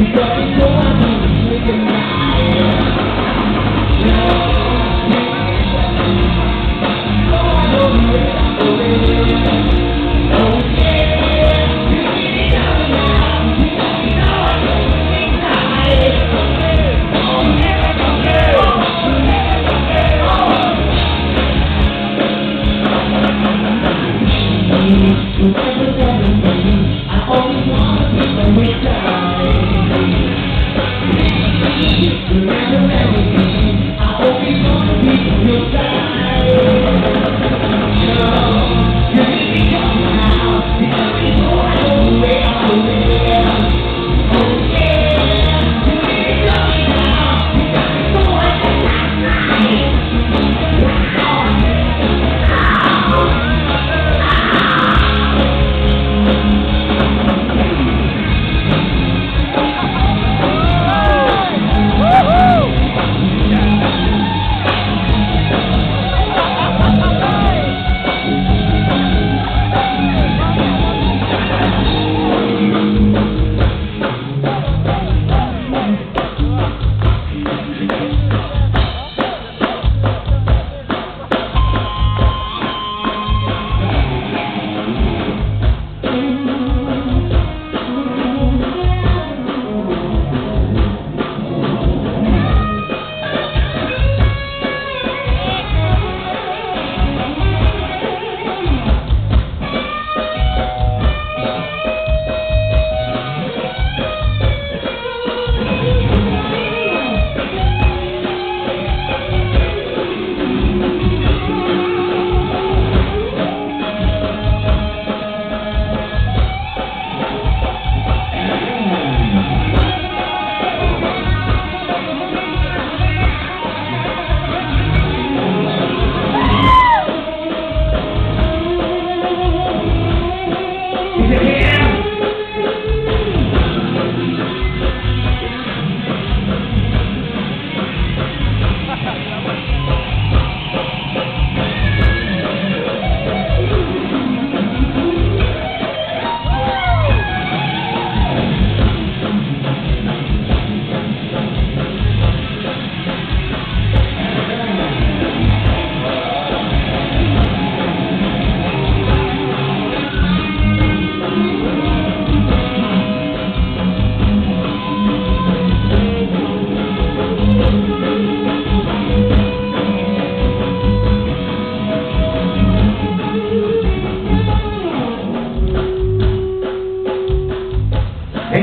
You got